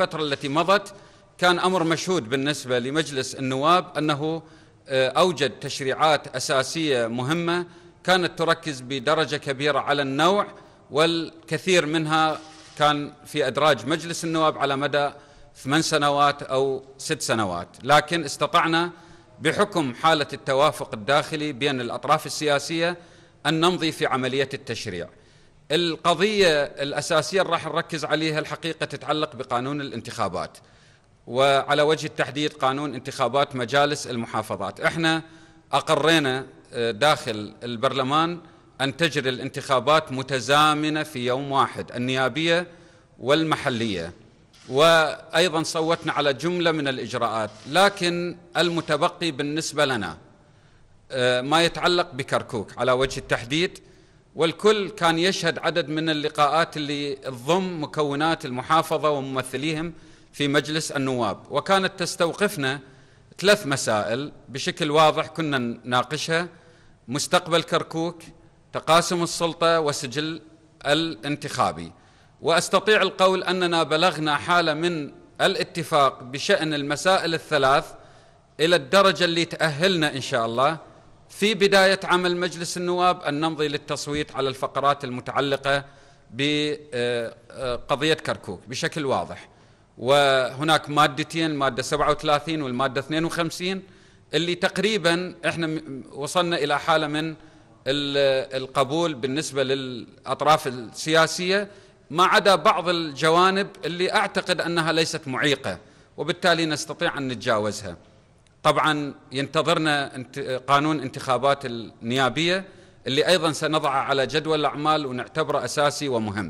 الفترة التي مضت كان أمر مشهود بالنسبة لمجلس النواب أنه آه، أوجد تشريعات أساسية مهمة كانت تركز بدرجة كبيرة على النوع والكثير منها كان في أدراج مجلس النواب على مدى ثمان سنوات أو ست سنوات. لكن استطعنا بحكم حالة التوافق الداخلي بين الأطراف السياسية أن نمضي في عملية التشريع. القضية الأساسية راح نركز عليها الحقيقة تتعلق بقانون الانتخابات. وعلى وجه التحديد قانون انتخابات مجالس المحافظات. إحنا أقرينا آه، داخل البرلمان أن تجري الانتخابات متزامنة في يوم واحد النيابية والمحلية. وأيضا صوتنا على جملة من الإجراءات لكن المتبقي بالنسبة لنا آه، ما يتعلق بكركوك. على وجه التحديد والكل كان يشهد عدد من اللقاءات اللي تضم مكونات المحافظة وممثليهم في مجلس النواب. وكانت تستوقفنا ثلاث مسائل بشكل واضح كنا نناقشها. مستقبل كركوك تقاسم السلطة والسجل الانتخابي. وأستطيع القول أننا بلغنا حالة من الاتفاق بشأن المسائل الثلاث إلى الدرجة اللي تأهلنا إن شاء الله. في بداية عمل مجلس النواب أن نمضي للتصويت على الفقرات المتعلقة بقضية كركوك بشكل واضح وهناك مادتين الماده 37 والمادة 52 اللي تقريبا إحنا وصلنا إلى حالة من القبول بالنسبة للأطراف السياسية ما عدا بعض الجوانب اللي أعتقد أنها ليست معيقة وبالتالي نستطيع أن نتجاوزها. طبعا ينتظرنا قانون انتخابات النيابية اللي أيضا سنضعه على جدول الأعمال ونعتبره أساسي ومهم.